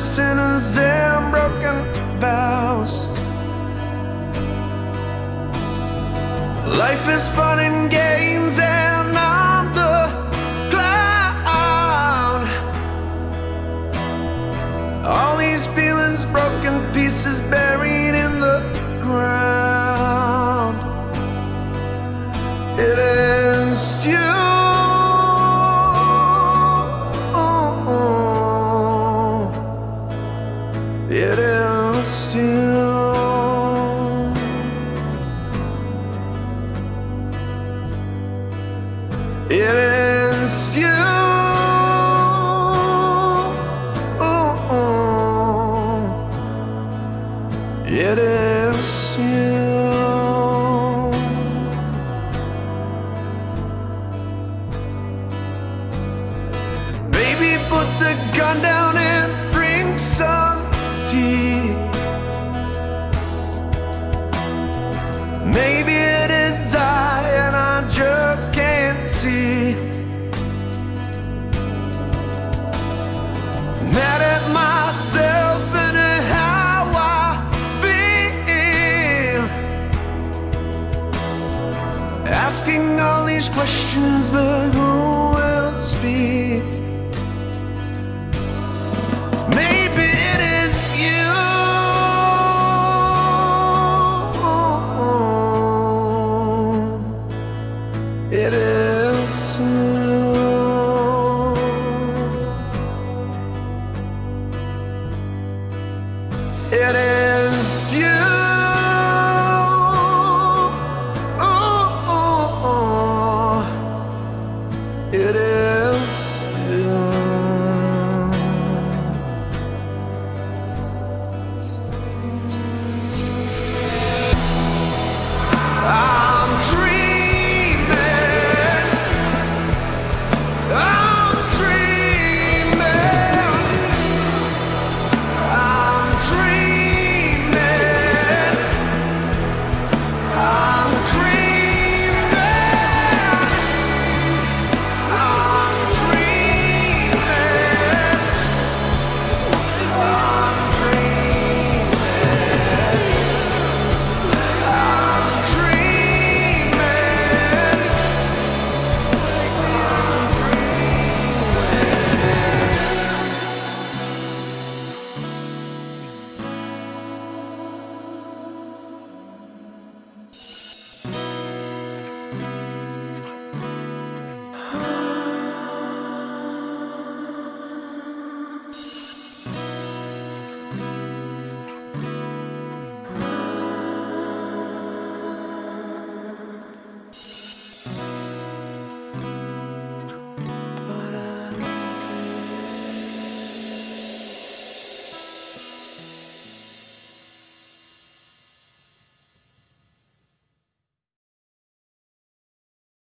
sinners and broken vows. Life is fun and games, and I'm the clown. All these feelings, broken pieces buried in the ground. It is you. Is see. Mad at myself and how I feel. Asking all these questions, but? It is you.